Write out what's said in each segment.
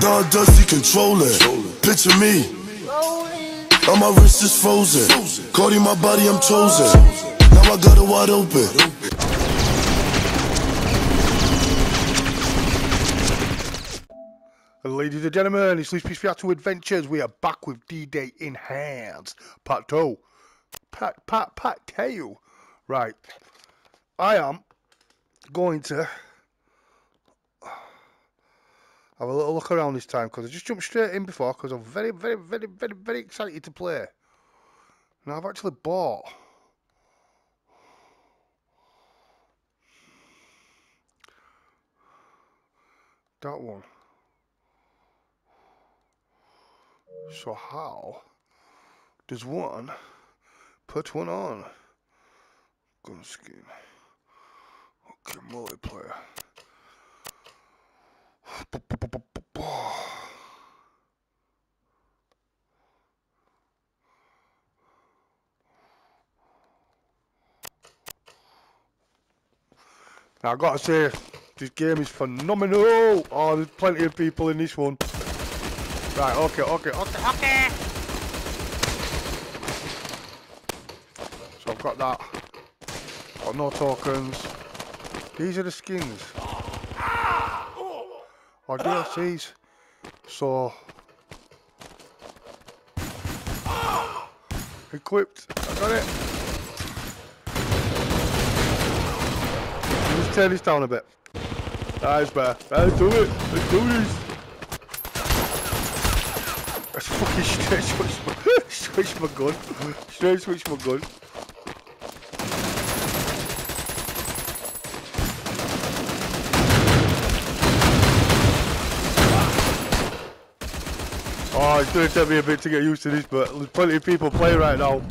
Dog Dusty controlling. Picture me. On my wrist is frozen. Cardi my body, I'm chosen. Now I got it wide open. Ladies and gentlemen, it's Loose Piece Fiato Adventures. We are back with D-Day Enhanced, part two. Pat, pat, part two. Right. I am going to have a little look around this time because I just jumped straight in before because I'm very, very, very, very, very excited to play. Now I've actually bought that one. So how does one put one on? Gun skin. Okay, multiplayer. Now, I've got to say, this game is phenomenal. Oh, there's plenty of people in this one. Right, okay, okay, okay, okay. So I've got that. Got no tokens. These are the skins. Or DLCs. So equipped. I got it. Let's turn this down a bit. That's better. Let's do it. Let's do this. Let's fucking straight switch my, switch my gun. Straight switch my gun. Oh, it's gonna take me a bit to get used to this, but there's plenty of people playing right now.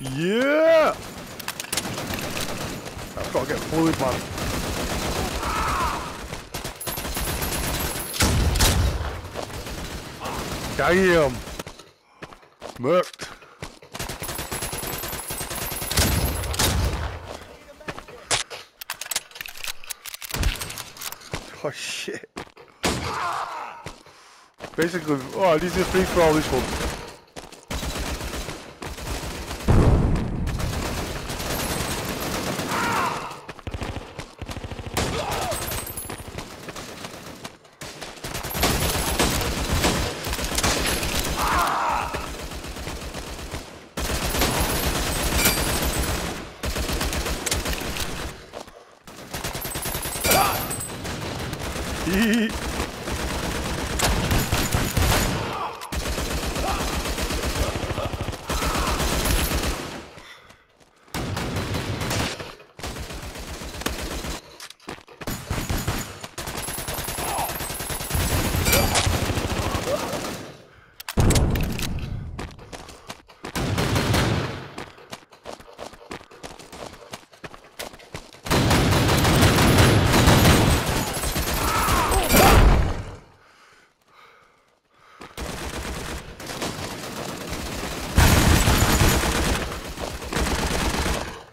Yeah! I've got to get fluid, man. Damn! Murked. Oh shit. Basically, oh, this is free for all this one.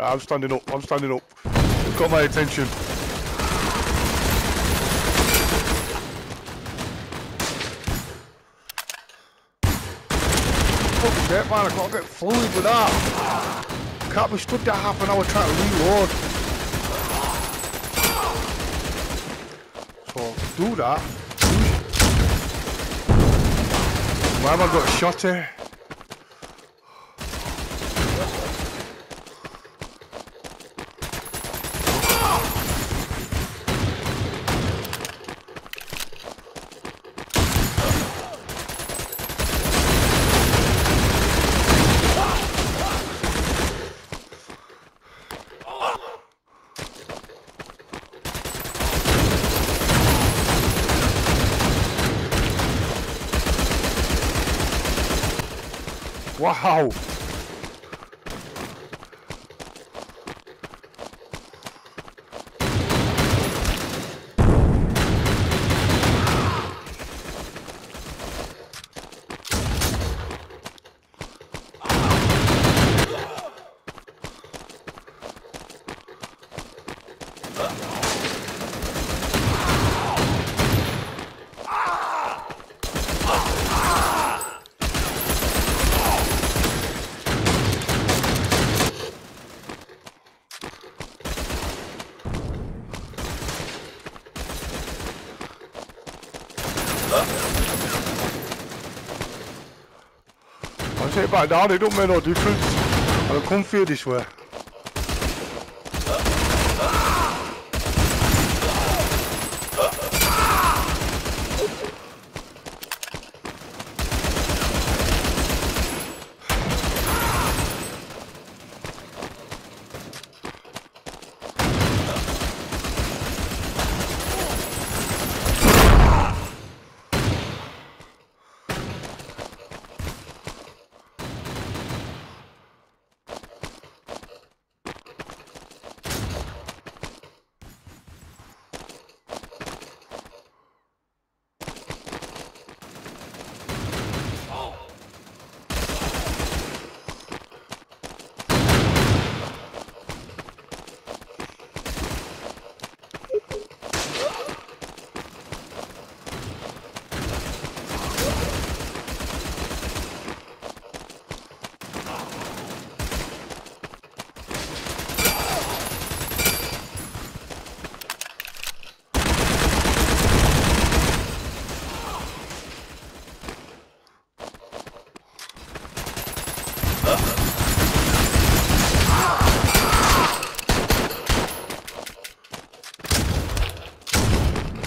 I'm standing up, I'm standing up. You've got my attention. Fuck shit man, got to get fluid with that. Can't be stood there half an hour trying to reload. So, do that. Why have I got shot here? Wow! I it back down, it don't make no difference. Come for you this way.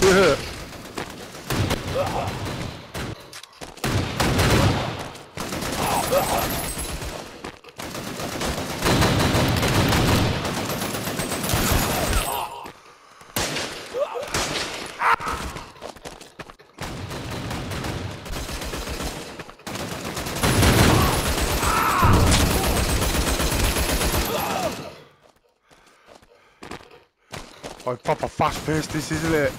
Yeah. Oh, proper fast paced this, isn't it?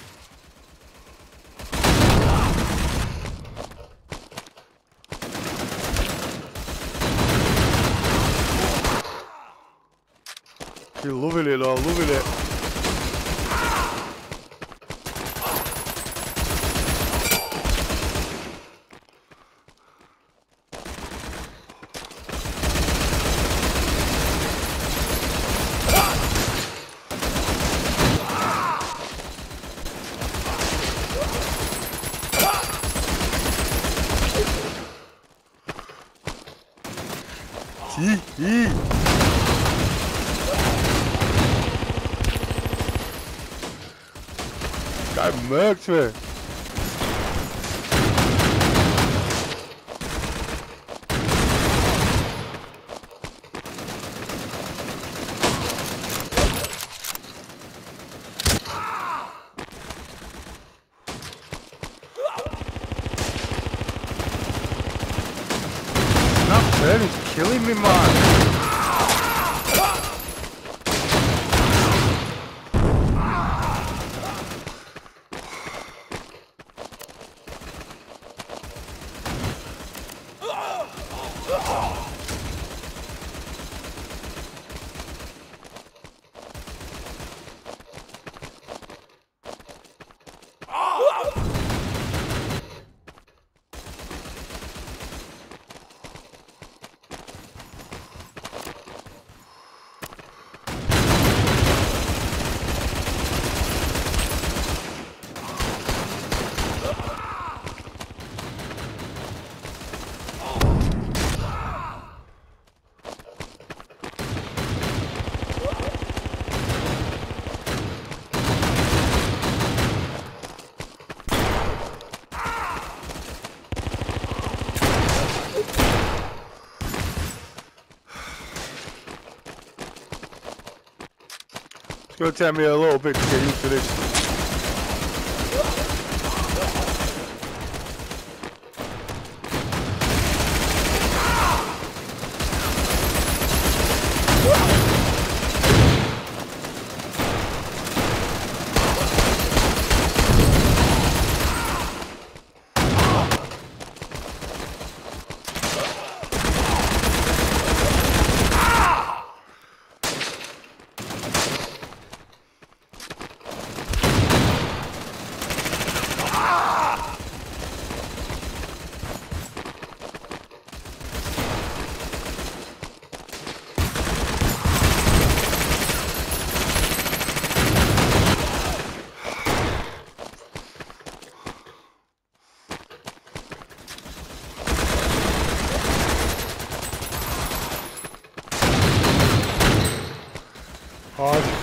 ih, ih. Cara, Max, velho. Oh! Gonna take me a little bit to get used to this.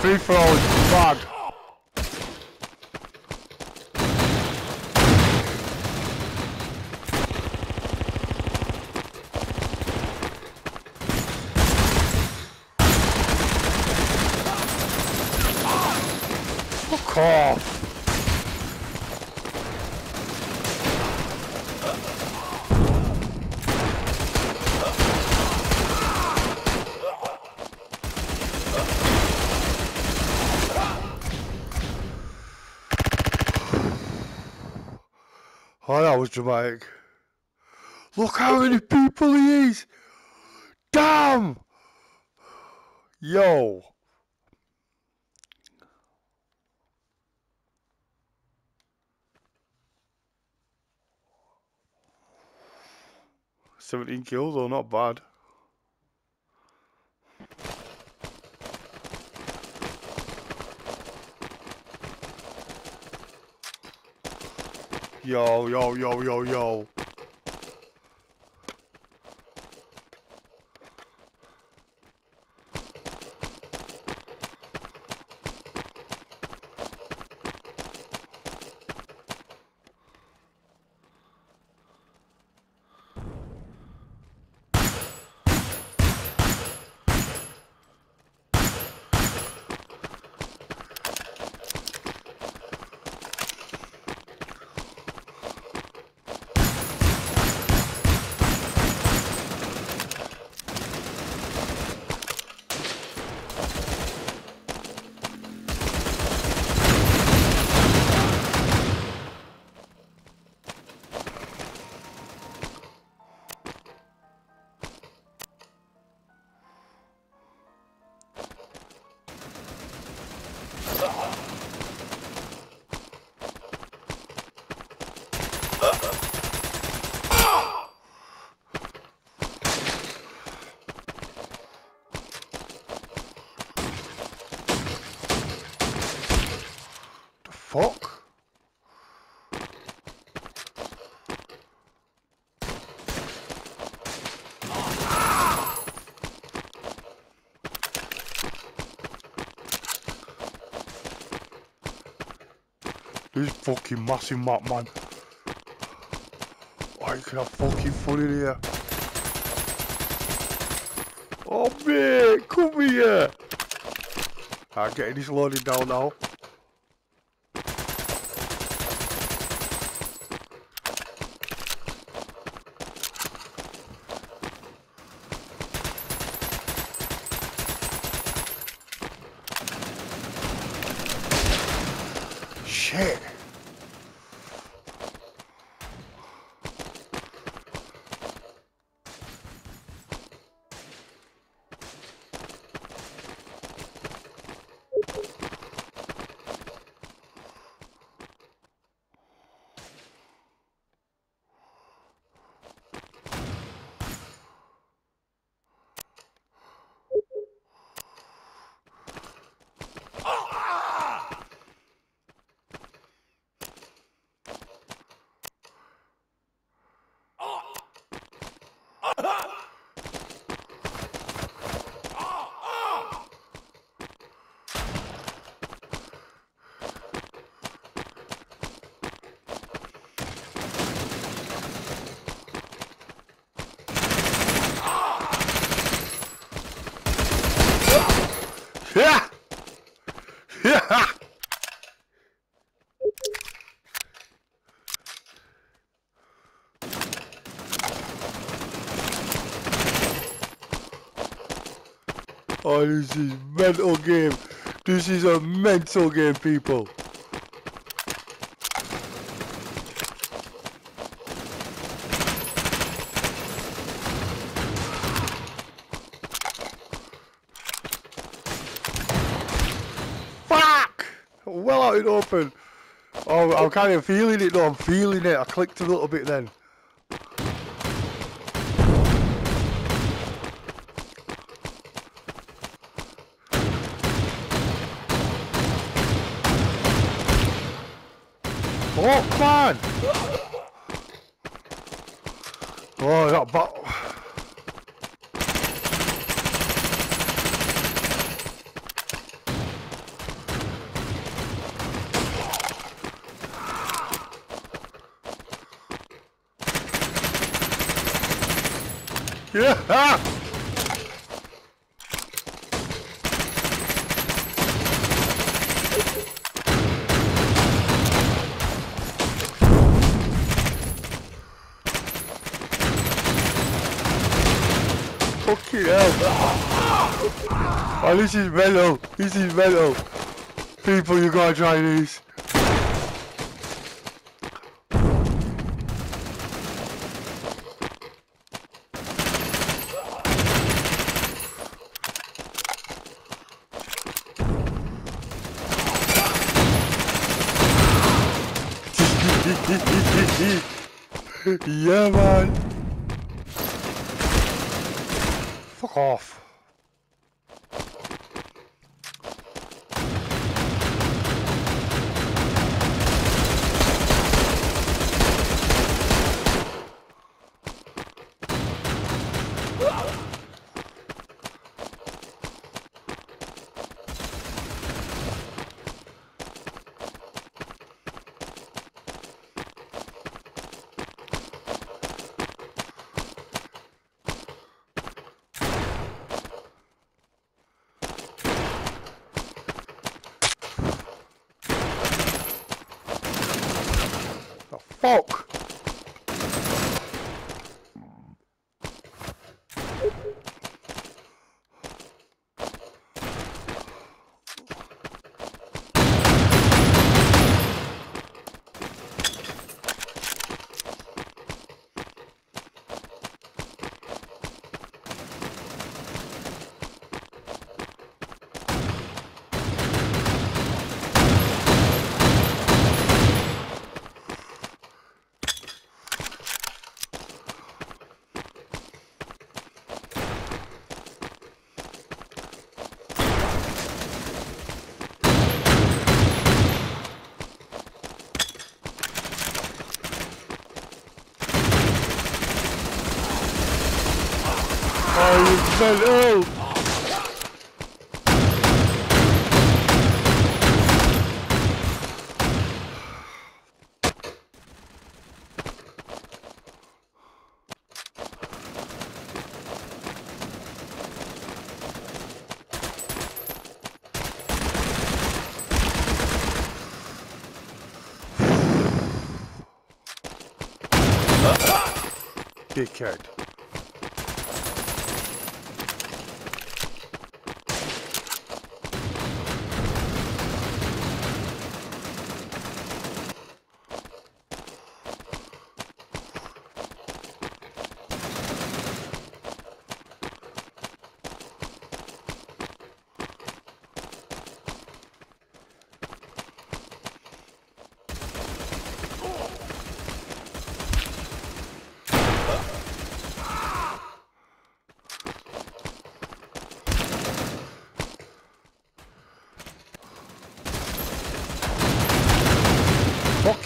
Free throws, bad. Fuck off. Oh, that was dramatic. Look how many people he is. Damn. Yo. Seventeen kills, though, not bad. Yo, yo, yo, yo, yo. The fuck? This fucking massive map, man. Why can I fucking fun in here? Oh, mate, come here. I'm getting this loaded down now. Shit. Yeah! Yeah! Oh, this is mental game. This is a mental game, people. Fuck! Well out in open. Oh, I'm kind of feeling it though. I'm feeling it. I clicked a little bit then. on! Oh, I got butt. Yeah! Oh, this is mellow. This is mellow. People, you gotta try these. yeah, man. Fuck off. The fuck? Oh, you mellow.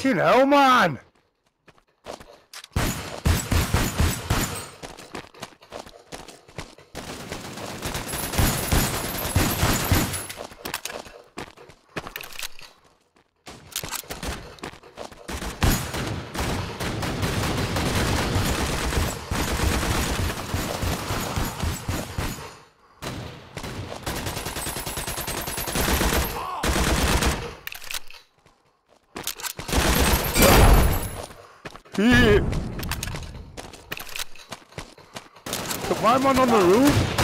Fucking hell, man! Yeah. So why am I on the roof?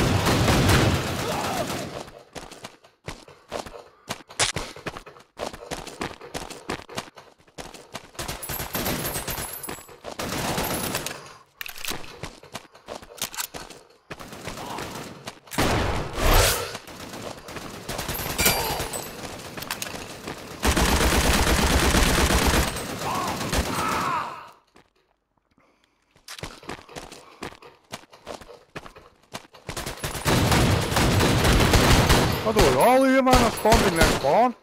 By the way, all of you man are spawned in their spawn.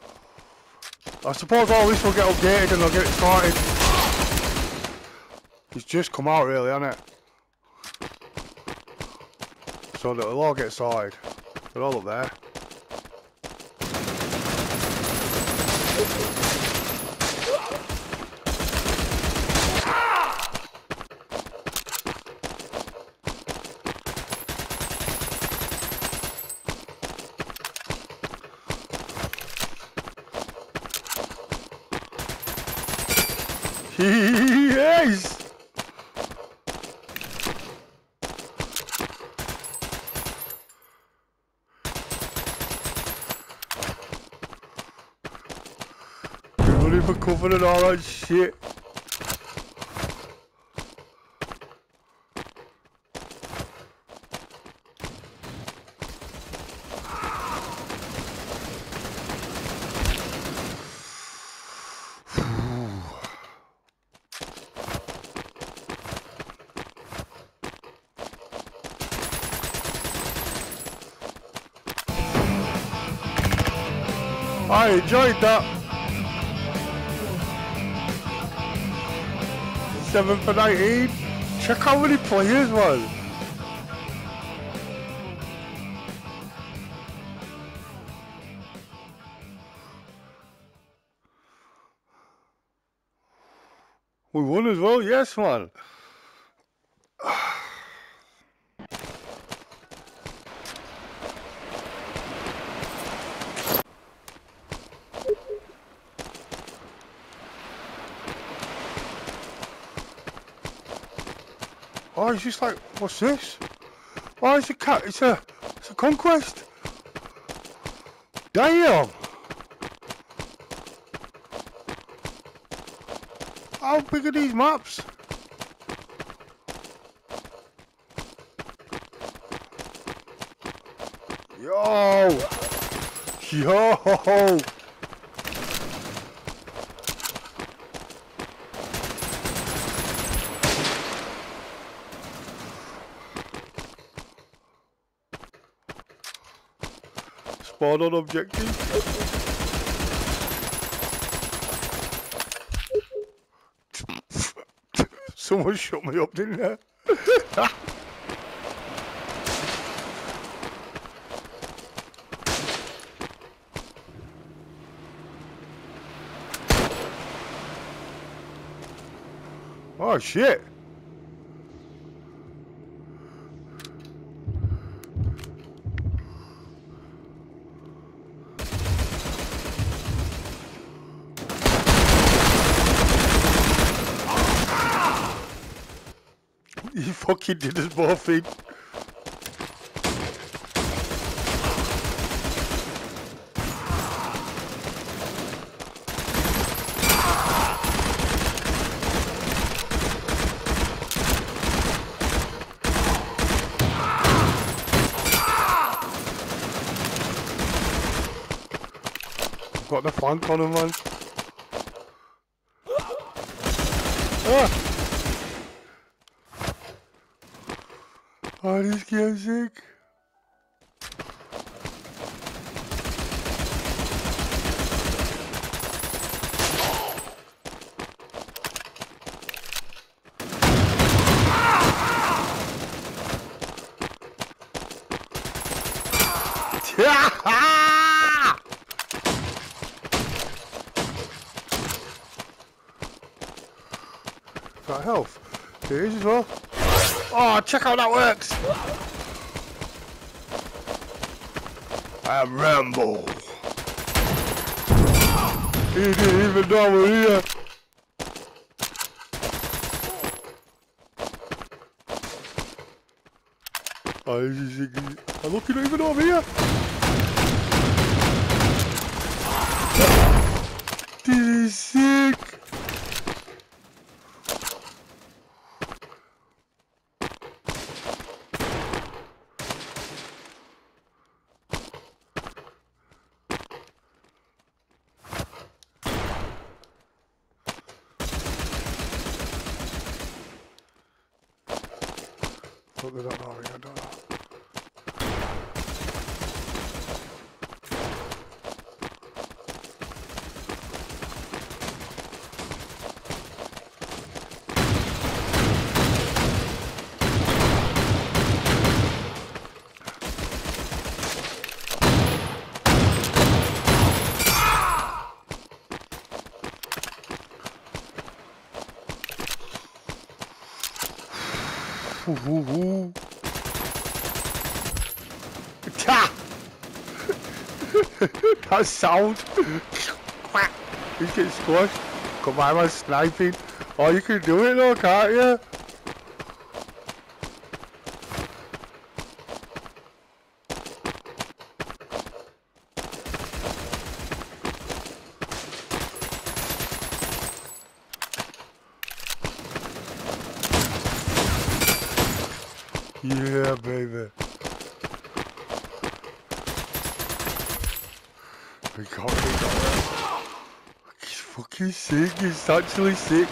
I suppose all this will get updated and they'll get it. It's just come out really, hasn't it? So that it'll all get sorted. They're all up there. Yes! Ready for cover and all that shit. I enjoyed that. Seven for 19. Check how many players was. We won as well, yes man. Oh, he's just like, what's this? Oh, it's a cat. It's a, it's a conquest. Damn. How big are these maps? Yo. Yo. Spawn on objective. Someone shut me up, didn't they? oh shit. Fucking did both in. Got the flank on him, man. Ah! Got health. Is as. Oh, check out that works! I am Rambo. He didn't even know we're here. Oh. I'm looking even over here. This is sick. Look at that, Ari, I Ta! that sound. He's getting squashed. my man sniping. Oh, you can do it though, can't you? Yeah, baby. We got, we got it. He's fucking He's actually sick.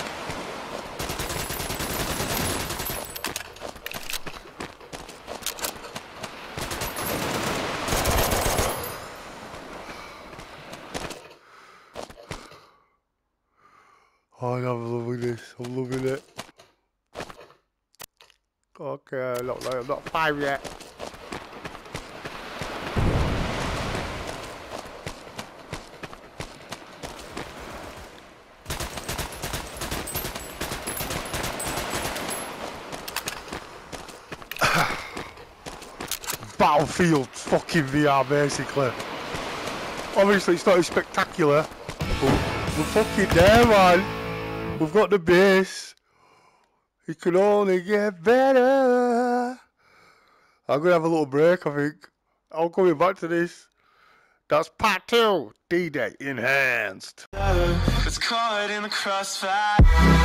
Oh, I'm loving this. I'm loving it. Okay, look, look, I'm not five yet. Battlefield fucking VR basically. Obviously it's not as spectacular, but we're fucking there man. We've got the base. It can only get better. I'm gonna have a little break I think. I'm coming back to this. That's part two, D-Day Enhanced. It's caught in the crossfire.